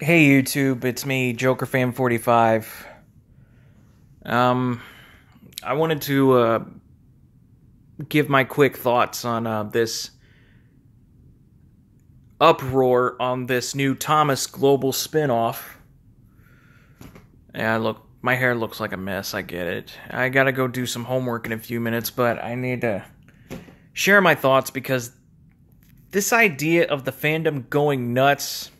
Hey YouTube, it's me, JokerFan45. Um, I wanted to uh, give my quick thoughts on uh, this uproar on this new Thomas Global spinoff. Yeah, look, my hair looks like a mess. I get it. I gotta go do some homework in a few minutes, but I need to share my thoughts because this idea of the fandom going nuts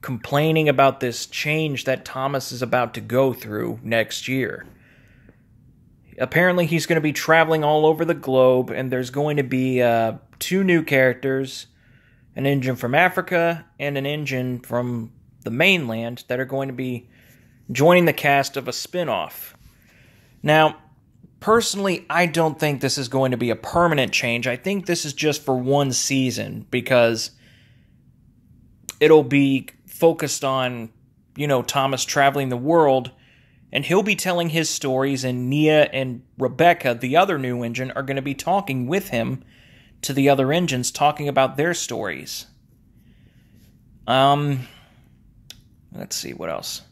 complaining about this change that Thomas is about to go through next year. Apparently, he's going to be traveling all over the globe, and there's going to be uh, two new characters an engine from Africa and an engine from the mainland that are going to be joining the cast of a spin off. Now, personally, I don't think this is going to be a permanent change. I think this is just for one season because it'll be focused on, you know, Thomas traveling the world, and he'll be telling his stories, and Nia and Rebecca, the other new engine, are going to be talking with him to the other engines, talking about their stories. Um, let's see what else.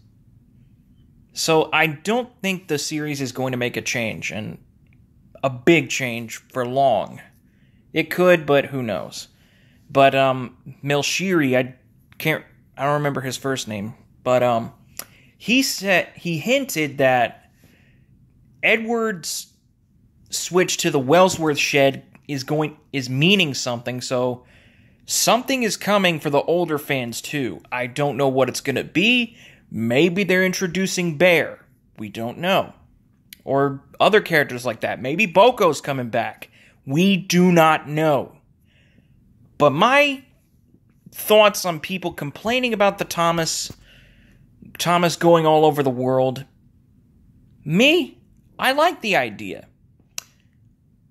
So I don't think the series is going to make a change, and a big change for long. It could, but who knows? But um, Melshiri, I can't I don't remember his first name, but um, he said he hinted that Edward's switch to the Wellsworth shed is going is meaning something. So something is coming for the older fans too. I don't know what it's going to be. Maybe they're introducing Bear. We don't know. Or other characters like that. Maybe BoCo's coming back. We do not know. But my thoughts on people complaining about the Thomas Thomas going all over the world. Me, I like the idea.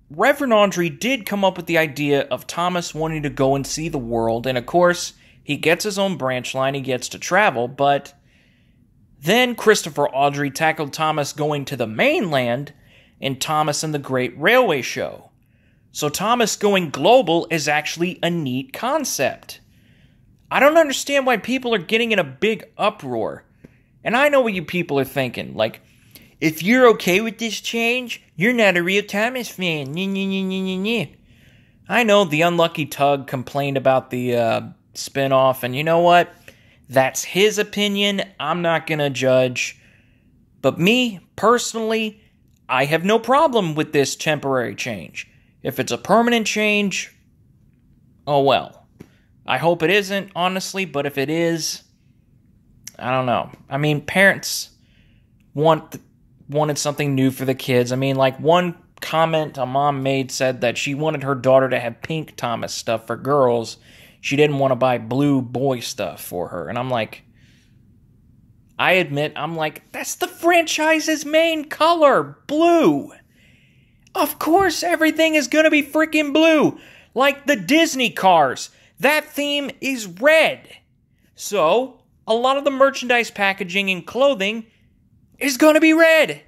Reverend Awdry did come up with the idea of Thomas wanting to go and see the world, and of course, he gets his own branch line, he gets to travel, but then Christopher Awdry tackled Thomas going to the mainland in Thomas and the Great Railway Show. So Thomas going global is actually a neat concept. I don't understand why people are getting in a big uproar. And I know what you people are thinking. Like, if you're okay with this change, you're not a real Thomas fan. I know the unlucky Tug complained about the uh, spinoff, and you know what? That's his opinion. I'm not going to judge. But me, personally, I have no problem with this temporary change. If it's a permanent change, oh well. I hope it isn't, honestly, but if it is, I don't know. I mean, parents want wanted something new for the kids. I mean, like one comment a mom made said that she wanted her daughter to have pink Thomas stuff for girls. She didn't want to buy blue boy stuff for her. And I'm like, I admit, I'm like, that's the franchise's main color, blue. Of course, everything is going to be freaking blue. Like the Disney cars. That theme is red. So, a lot of the merchandise packaging and clothing is going to be red.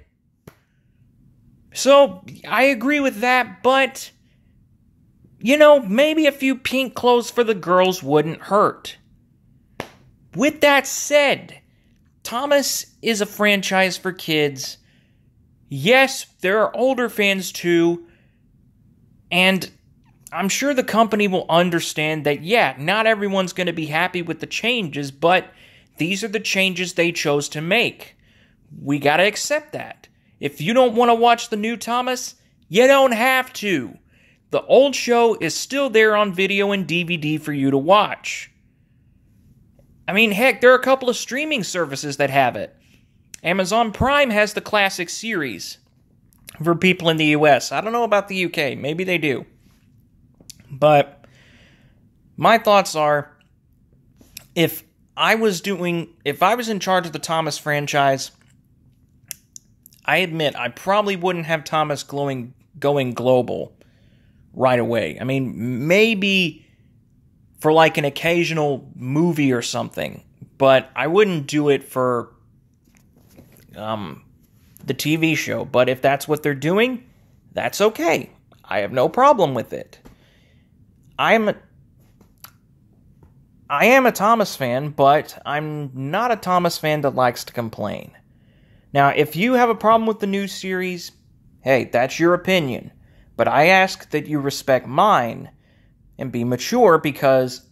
So, I agree with that, but you know, maybe a few pink clothes for the girls wouldn't hurt. With that said, Thomas is a franchise for kids. Yes, there are older fans too. And I'm sure the company will understand that, yeah, not everyone's going to be happy with the changes, but these are the changes they chose to make. We got to accept that. If you don't want to watch the new Thomas, you don't have to. The old show is still there on video and DVD for you to watch. I mean, heck, there are a couple of streaming services that have it. Amazon Prime has the classic series for people in the US. I don't know about the UK, maybe they do. But my thoughts are if I was doing, if I was in charge of the Thomas franchise, I admit I probably wouldn't have Thomas glowing, going global right away. I mean, maybe for like an occasional movie or something, but I wouldn't do it for um, the TV show. But if that's what they're doing, that's okay. I have no problem with it. I'm I am a Thomas fan, but I'm not a Thomas fan that likes to complain. Now, if you have a problem with the new series, hey, that's your opinion. But I ask that you respect mine and be mature because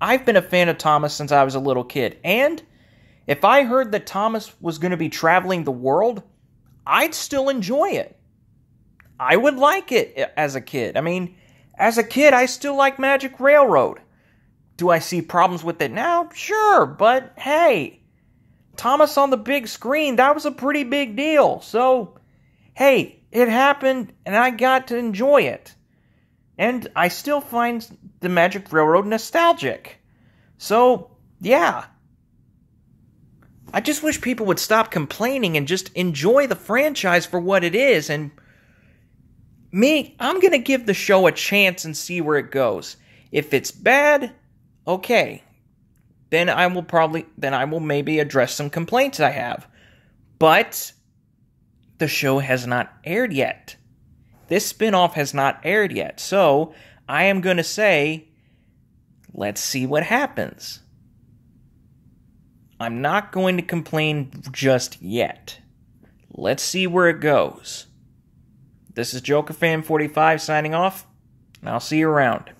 I've been a fan of Thomas since I was a little kid. And if I heard that Thomas was going to be traveling the world, I'd still enjoy it. I would like it as a kid. I mean, as a kid, I still like Magic Railroad. Do I see problems with it now? Sure, but hey, Thomas on the big screen, that was a pretty big deal. So, hey, it happened and I got to enjoy it. And I still find the Magic Railroad nostalgic. So, yeah. I just wish people would stop complaining and just enjoy the franchise for what it is. And me, I'm going to give the show a chance and see where it goes. If it's bad, okay, then I will probably then I will maybe address some complaints I have. But the show has not aired yet. This spin-off has not aired yet. So, I am going to say let's see what happens. I'm not going to complain just yet. Let's see where it goes. This is JokerFan45 signing off, and I'll see you around.